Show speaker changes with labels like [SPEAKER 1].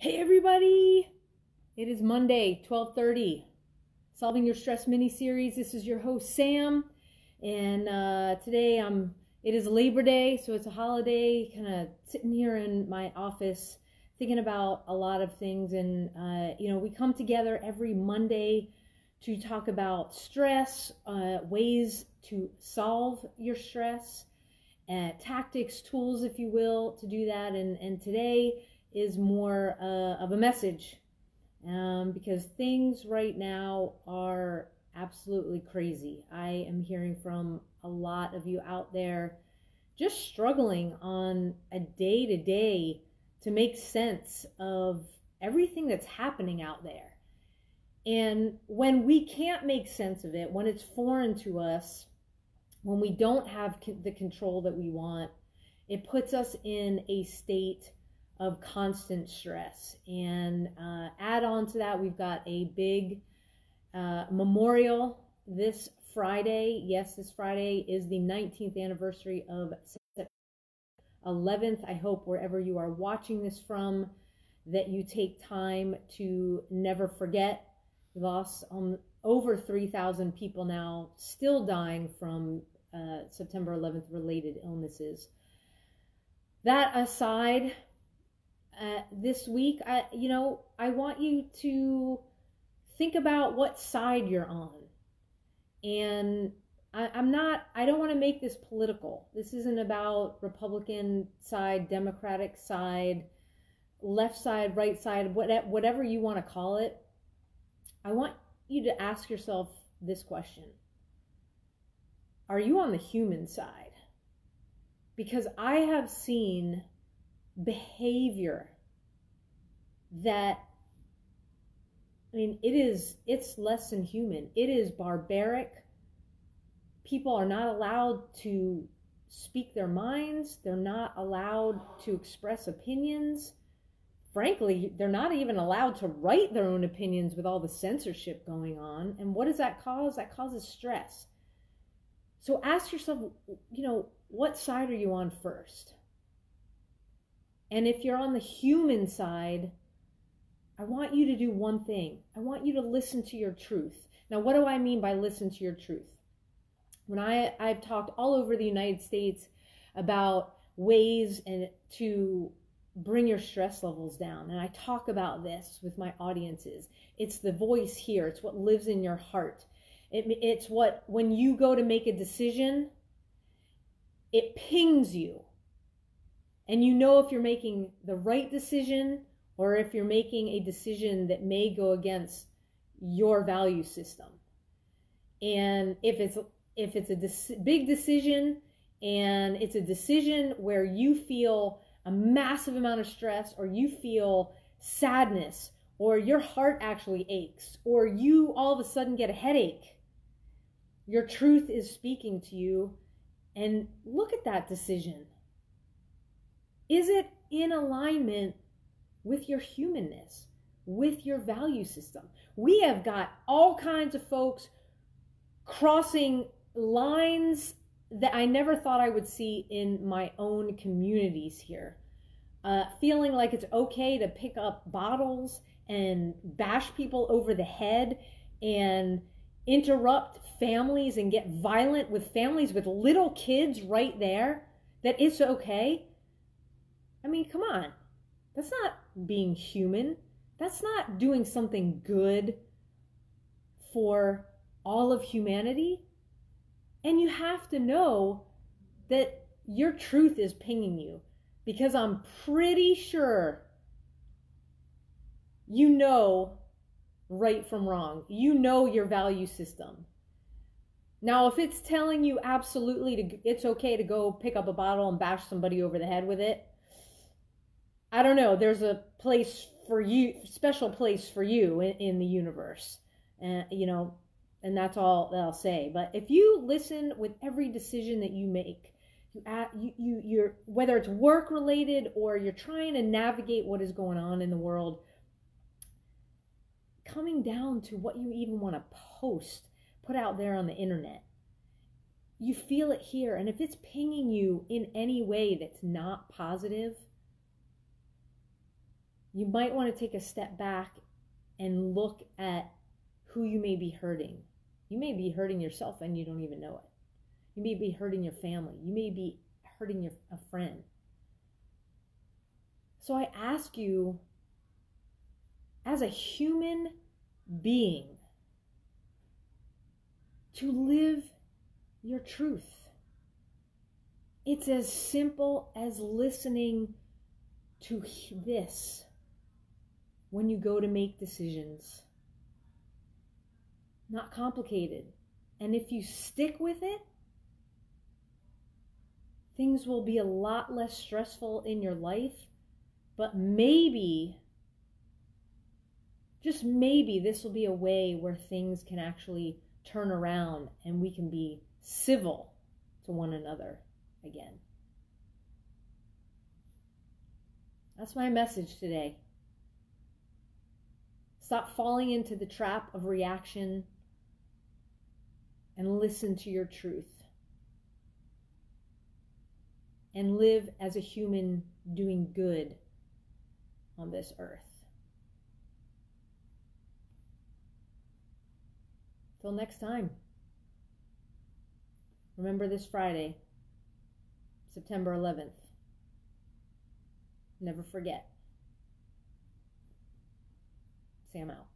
[SPEAKER 1] Hey everybody! It is Monday, 12:30. Solving Your Stress mini series. This is your host Sam, and uh, today I'm. It is Labor Day, so it's a holiday. Kind of sitting here in my office, thinking about a lot of things, and uh, you know, we come together every Monday to talk about stress, uh, ways to solve your stress, uh, tactics, tools, if you will, to do that. And and today is more uh, of a message um, because things right now are absolutely crazy. I am hearing from a lot of you out there just struggling on a day to day to make sense of everything that's happening out there. And when we can't make sense of it, when it's foreign to us, when we don't have the control that we want, it puts us in a state of constant stress. And uh, add on to that, we've got a big uh, memorial this Friday. Yes, this Friday is the 19th anniversary of September 11th. I hope wherever you are watching this from, that you take time to never forget. We lost um, over 3,000 people now, still dying from uh, September 11th related illnesses. That aside, uh, this week, I, you know, I want you to think about what side you're on. And I, I'm not, I don't want to make this political. This isn't about Republican side, Democratic side, left side, right side, whatever you want to call it. I want you to ask yourself this question Are you on the human side? Because I have seen behavior that I mean it is it's less than human. It is barbaric. People are not allowed to speak their minds. They're not allowed to express opinions. Frankly, they're not even allowed to write their own opinions with all the censorship going on. And what does that cause? That causes stress. So ask yourself, you know, what side are you on first? And if you're on the human side, I want you to do one thing. I want you to listen to your truth. Now, what do I mean by listen to your truth? When I, I've talked all over the United States about ways and to bring your stress levels down. And I talk about this with my audiences. It's the voice here, it's what lives in your heart. It, it's what, when you go to make a decision, it pings you and you know if you're making the right decision or if you're making a decision that may go against your value system. And if it's if it's a de- big decision and it's a decision where you feel a massive amount of stress or you feel sadness or your heart actually aches or you all of a sudden get a headache, your truth is speaking to you and look at that decision is it in alignment with your humanness, with your value system? We have got all kinds of folks crossing lines that I never thought I would see in my own communities here. Uh, feeling like it's okay to pick up bottles and bash people over the head and interrupt families and get violent with families with little kids right there, that it's okay. I mean, come on. That's not being human. That's not doing something good for all of humanity. And you have to know that your truth is pinging you because I'm pretty sure you know right from wrong. You know your value system. Now, if it's telling you absolutely to, it's okay to go pick up a bottle and bash somebody over the head with it, I don't know. There's a place for you, special place for you in, in the universe, and you know, and that's all that I'll say. But if you listen with every decision that you make, you, you, you you're whether it's work related or you're trying to navigate what is going on in the world, coming down to what you even want to post, put out there on the internet. You feel it here, and if it's pinging you in any way that's not positive you might want to take a step back and look at who you may be hurting. You may be hurting yourself and you don't even know it. You may be hurting your family. You may be hurting your, a friend. So I ask you, as a human being, to live your truth. It's as simple as listening to this when you go to make decisions. Not complicated. And if you stick with it, things will be a lot less stressful in your life. But maybe, just maybe, this will be a way where things can actually turn around and we can be civil to one another again. That's my message today. Stop falling into the trap of reaction and listen to your truth. And live as a human doing good on this earth. Till next time. Remember this Friday, September 11th. Never forget. Sam out.